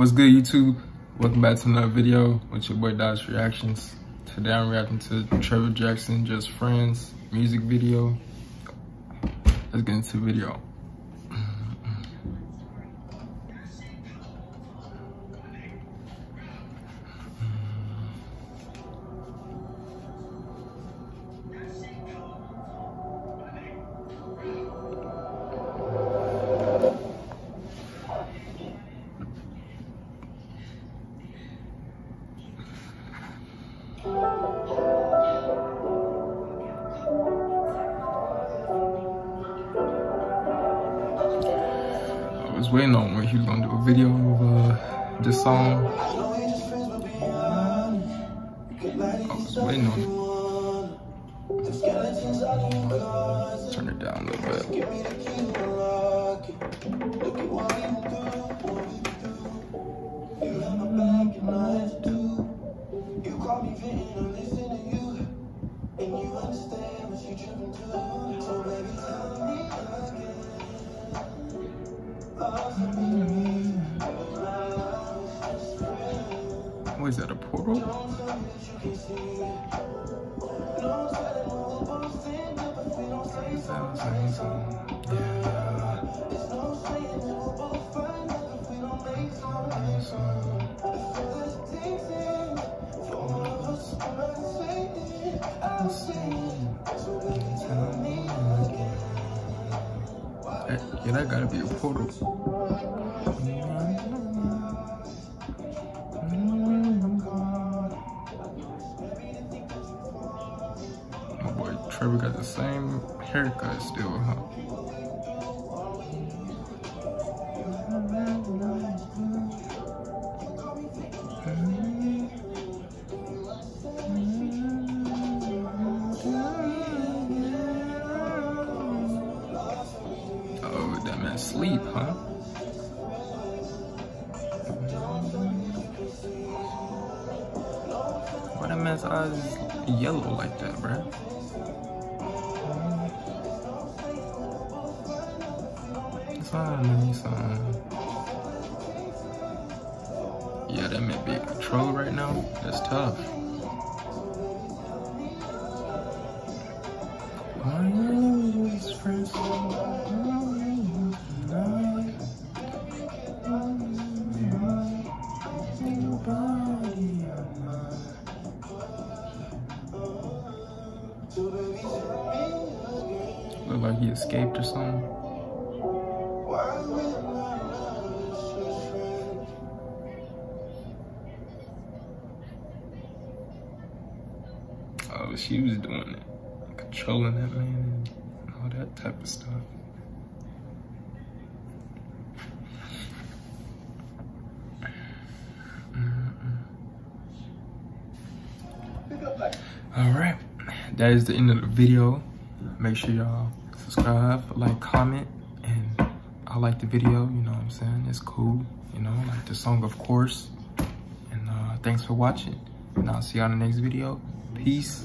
What's good, YouTube? Welcome back to another video with your boy Dallas Reactions. Today I'm reacting to Trevor Jackson, Just Friends music video. Let's get into the video. Was waiting on when he was gonna do a video of uh, this song. I was waiting on it. Turn it down a little bit. What is that, a portal? That gotta be a portal. My boy Trevor got the same haircut still, huh? Sleep, huh? Why that man's eyes yellow like that, bruh? Man. It's on. Yeah, that may be a control right now. That's tough. Like he escaped or something. Oh, she was doing it. Controlling that man and all that type of stuff. All right, that is the end of the video. Make sure y'all subscribe, like, comment, and I like the video, you know what I'm saying? It's cool, you know, like the song, of course. And uh, thanks for watching, and I'll see y'all in the next video. Peace.